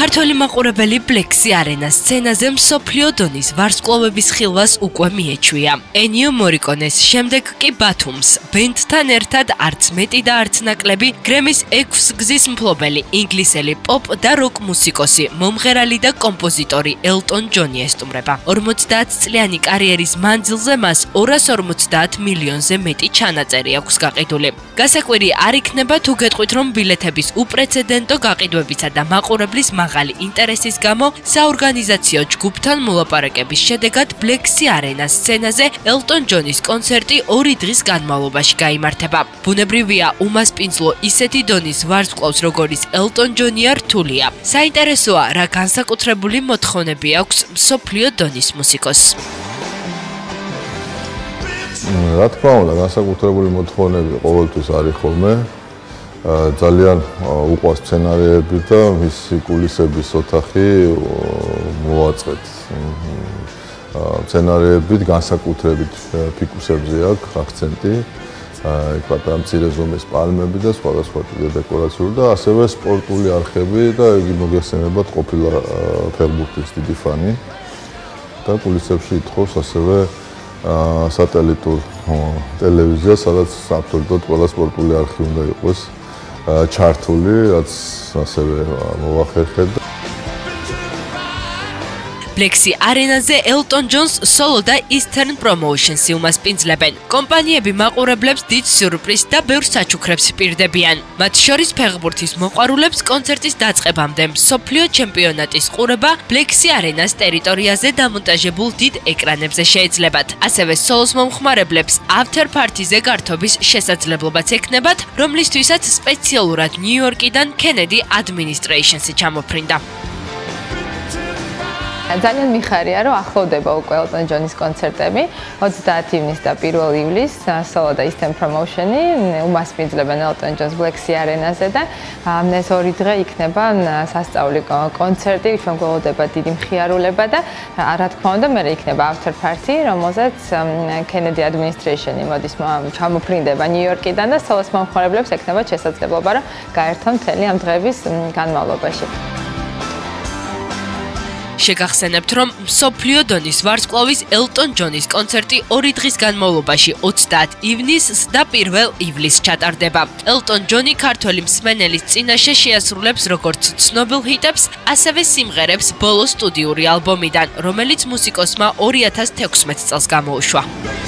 ქართველი მაყურებელი ბლექსი არენას სცენაზე მსოფლიო დონის ვარსკვლავების ხილვას უკვე მიეჩვია. ენიო მორიკონეს შემდეგ კი ბათუმს ბენდთან ერთად არც მეტი და არც ნაკლები გრემის 6 გზის მფლობელი ინგლისელი პოპ და როკ მუსიკოსი, მომღერალი და კომპოზიტორი ელტონ ჯონი ესტუმრება. 50 წლიანი კარიერის მანძილზე მას 250 მილიონზე მეტი ჩანაწერი აქვს გაყიდული. გასაკვირი არ იქნება თუ გეტყვით რომ ბილეთების უპრეცედენტო გაყიდვებისა და მაყურებლის მაღალი ინტერესის გამო საორგანიზაციო ჯგუფთან მოლაპარაკების შედეგად ბლექსი არენას სცენაზე ელტონ ჯონის კონცერტი 2 დღის განმავლობაში გამართება. ბუნებრივია, უმასპინძლო ისეთი დონის ვარსკვლავს როგორც ელტონ ჯონია რთულია. საინტერესოა, რა განსაკუთრებული მოთხოვნები აქვს სოფლიო დონის მუსიკოს. რა თქმა უნდა, განსაკუთრებული მოთხოვნები ყოველთვის არის ხოლმე. ძალიან უყვარს სცენარები და მისი კულისების ოთახი მოაწყეთ. სცენარებით განსაკუთრებით ფიქუსებზე აქვს აქცენტი. აი პატარა მცირე ზომის პალმები და სხვადასხვა ტიპის დეკორაციული და ასევე სპორტული არხები და იგი მოგესწრებათ ყოფილი ფერბურთის დიდი ფანი. და კულისებში ითხოვს ასევე სატელიტურ ტელევიზია, სადაც აბსოლუტურად ყველა სპორტული არხი უნდა იყოს ჩართული, რაც ასევე მოახერხეთ. Lexi Arena-ზე Elton John-ს solo და Eastern Promotions-ი უმასპინძლებენ. კომპანიები მაყურებლებს დიდ სიურპრიზს და ბევრ საჩუქრებს პირდებიან. მათ შორის ფეხბურთის მოყვარულებს კონცერტის დაწყებამდე სოფლიო ჩემპიონატის ყურება Lexi Arena-ს ტერიტორიაზე დამონტაჟებულ დიდ ეკრანებზე შეეძლებათ. ასევე solo-ს მომხმარებლებს after party-ზე გართობის შესაძლებლობაც ექნებათ, რომლისთვისაც სპეციალურად ნიუ-იორკიდან Kennedy Administration-ი ჩამოფრინდა. ძალიან მიხარია, რომ ახლოვდება უკვე ელტონ ჯონის კონცერტები 30 ივნისს და 1 ივლისს Solo და Eastern Promotion-ი უმასპინძლებენ ელტონ ჯონს Black Sea Arena-ზე და ეს ორი დღე იქნება სასწაული კონცერტი, ჩვენ გველოდება დიდი მხიარულება და რა თქმა უნდა, მე იქნება after party, რომელზეც Kennedy Administration-ი მოდის ჩამოფრინდება ნიუ-იორკიდან და Solo-ს მომხმარებლებს ექნება შესაძლებლობა, რომ გაერთონ მთელი ამ დღების განმავლობაში. შეგახსენებთ, რომ სოფლიო დონის ვარსკვლავის ელტონ ჯონის კონცერტი 2 დღის განმავლობაში 30 ივნისს და 1 ივლისს ჩატარდება. ელტონ ჯონი ქართველი მსმენელის წინაშე შეასრულებს როგორც ცნობილ ჰიტებს, ასევე სიმღერებს ბოლო სტუდიური ალბომიდან, რომელიც მუსიკოსმა 2016 წელს გამოუშვა.